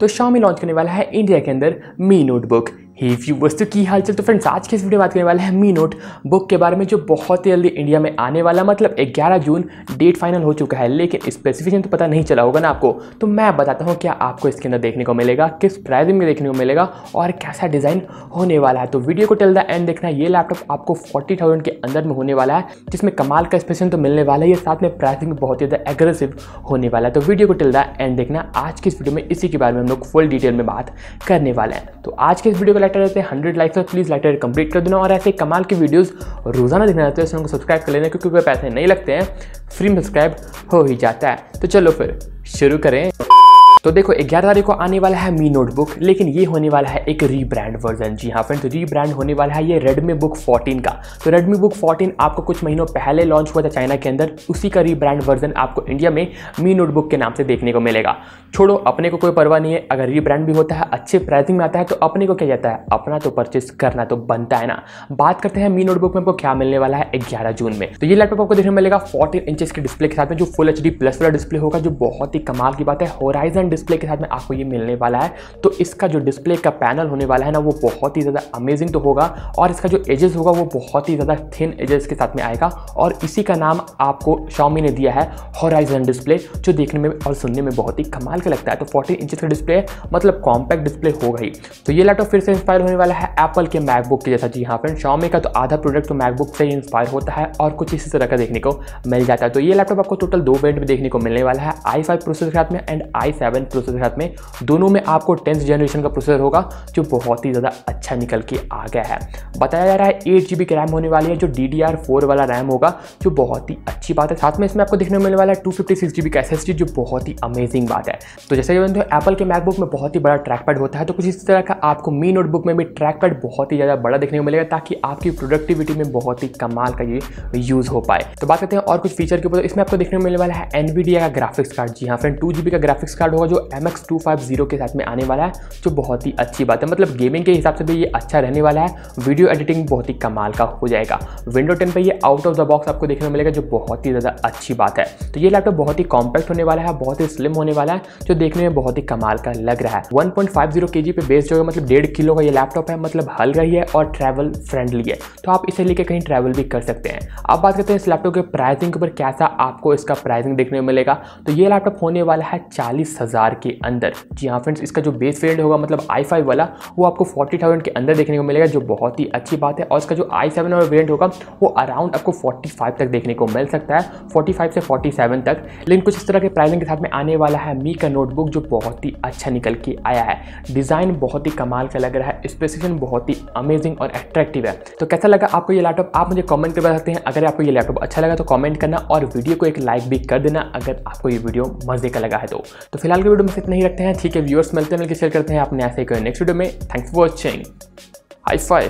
तो शामी लॉन्च करने वाला है इंडिया के अंदर मी नोटबुक ही व्यूवर्स तो की हाल चल तो फ्रेंड्स आज के इस वीडियो बात करने वाले हैं मी नोट बुक के बारे में, जो बहुत ही जल्दी इंडिया में आने वाला मतलब 11 जून डेट फाइनल हो चुका है, लेकिन स्पेसिफिकेशन तो पता नहीं चला होगा ना आपको। तो मैं बताता हूँ, क्या आपको इसके अंदर देखने को मिलेगा, किस प्राइसिंग में देखने को मिलेगा और कैसा डिज़ाइन होने वाला है। तो वीडियो को टिल द एंड देखना, ये लैपटॉप आपको फोर्टी के अंदर में होने वाला है, जिसमें कमाल का स्पेसिफिकेशन तो मिलने वाला है, ये साथ में प्राइसिंग बहुत ज़्यादा एग्रेसिव होने वाला है। तो वीडियो को टिल द एंड देखना, आज की इस वीडियो में इसी के बारे में हम लोग फुल डिटेल में बात करने वाले हैं। तो आज के इस वीडियो को लाइटर रहते हैं हंड्रेड लाइक्स और प्लीज़ लाइटर कंप्लीट कर देना। और ऐसे कमाल की वीडियोज़ रोज़ाना देखना रहते हैं उनको सब्सक्राइब कर लेना, क्योंकि कोई पैसे नहीं लगते हैं फ्री में सब्सक्राइब हो ही जाता है। तो चलो फिर शुरू करें। तो देखो ग्यारह तारीख को आने वाला है मी नोटबुक लेकिन ये होने वाला है एक रीब्रांड वर्जन जी हाँ फ्रेंड्स रीब्रांड होने वाला है ये रेडमी बुक 14 का। तो रेडमी बुक 14 आपको कुछ महीनों पहले लॉन्च हुआ था चाइना के अंदर, उसी का रीब्रांड वर्जन आपको इंडिया में मी नोटबुक के नाम से देखने को मिलेगा। छोड़ो, अपने को कोई परवाह नहीं है, अगर रीब्रांड भी होता है, अच्छे प्राइसिंग में आता है तो अपने को क्या जाता है? अपना तो परचेस करना तो बनता है ना। बात करते हैं मी नोटबुक में आपको क्या मिलने वाला है ग्यारह जून में। तो ये लैपटॉप आपको देखने मिलेगा फोर्टीन इंचेस के डिस्प्ले के साथ में, जो फुल एचडी प्लस वाला डिस्प्ले होगा, जो बहुत ही कमाल की बात है होराइजन डिस्प्ले के साथ में आपको ये मिलने वाला है। तो इसका जो डिस्प्ले का पैनल होने वाला है ना, वो बहुत ही ज़्यादा अमेजिंग तो होगा और इसका जो एजेस होगा, वो बहुत ही ज़्यादा थिन एजेस के साथ में आएगा। और इसी का नाम आपको Xiaomi ने दिया है होराइजन डिस्प्ले जो देखने में और सुनने में बहुत ही कमाल का लगता है। तो 14 इंचेस का डिस्प्ले मतलब कॉम्पैक्ट डिस्प्ले होगा ही। तो ये लैपटॉप फिर से इंस्पायर होने वाला है एप्पल के मैकबुक के जैसा। जी हाँ फ्रेंड Xiaomi का तो आधा प्रोडक्ट तो मैकबुक से ही इंस्पायर होता है और कुछ इसी तरह का देखने को मिल जाता है। तो ये लैपटॉप आपको टोटल दो वेरियंट में देखने को मिलने वाला है। आई फाइव प्रोसेसर के साथ में एंड आई सेवन प्रोसेसर के साथ में, दोनों में आपको टेंथ जनरेशन का प्रोसेसर होगा, जो बहुत ही ज़्यादा अच्छा निकल के आ गया है। बताया जा रहा है एट जी बी रैम होने वाली है, जो डी डी आर फोर वाला रैम होगा, जो बहुत ही अच्छी बात है। साथ में इसमें आपको देखने मिलने वाला है टू फिफ्टी सिक्स जी का डी जो बहुत ही अमेजिंग बात है। तो जैसे कि तो एप्पल के मैकबुक में बहुत ही बड़ा ट्रैक पैड होता है तो कुछ इस तरह का आपको मी नोटबुक में भी ट्रैक पैड बहुत ही ज़्यादा बड़ा देखने को मिलेगा, ताकि आपकी प्रोडक्टिविटी में बहुत ही कमाल का ये यूज़ हो पाए। तो बात करते हैं और कुछ फीचर के ऊपर। इसमें आपको देखने को मिलने वाला है एनवीडिया का ग्राफिक्स कार्ड जी हाँ फ्रेंड टू जी का ग्राफिक्स कार्ड होगा जो M X two five zero के साथ में आने वाला है, जो बहुत ही अच्छी बात है। मतलब गेमिंग के हिसाब से भी ये अच्छा रहने वाला है। वीडियो एडिटिंग बहुत ही कमाल का हो जाएगा। विंडो टेन पे ये आउट ऑफ़ द बॉक्स आपको देखने को मिलेगा, जो बहुत ही ज़्यादा अच्छी बात है। तो ये लैपटॉप बहुत ही कॉम्पैक्ट होने वाला है, बहुत ही स्लिम होने वाला है, जो देखने में बहुत ही कमाल का लग रहा है। वन पॉइंट फाइव ज़ीरो के जी पे बेस्ड होगा मतलब डेढ़ किलो का ये लैपटॉप है मतलब हल्का ही है और ट्रैवल फ्रेंडली है। तो आप इसे लेकर कहीं ट्रैवल भी कर सकते हैं। अब बात करते हैं इस लैपटॉप के प्राइसिंग के ऊपर, कैसा आपको इसका प्राइसिंग देखने को मिलेगा? तो ये लैपटॉप होने वाला है चालीस के अंदर। जी हाँ फ्रेंड्स इसका जो बेस वेरियंट होगा मतलब आई फाइव वाला वो आपको फोर्टी थाउज़ेंड के अंदर देखने को मिलेगा जो बहुत ही अच्छी बात है। और इसका जो आई सेवन और वेरियंट होगा वो अराउंड आपको फोर्टी फाइव तक देखने को मिल सकता है फोर्टी फाइव से फोर्टी सेवन तक। लेकिन कुछ इस तरह के प्राइसिंग के साथ में आने वाला है मी का नोटबुक जो बहुत ही अच्छा निकल के आया है। डिज़ाइन बहुत ही कमाल का लग रहा है स्पेसिफिकेशन बहुत ही अमेजिंग और अट्रैक्टिव है। तो कैसा लगा आपको ये लैपटॉप आप मुझे कमेंट कर सकते हैं। अगर आपको ये लैपटॉप अच्छा लगा तो कमेंट करना और वीडियो को एक लाइक भी कर देना अगर आपको ये वीडियो मज़े का लगा है तो, तो फ़िलहाल के वीडियो में इतना ही रखते हैं। ठीक है व्यूअर्स मिलते हैं मिलकर शेयर करते हैं। अपने ऐसे नेक्स्ट वीडियो में thanks for watching hi fi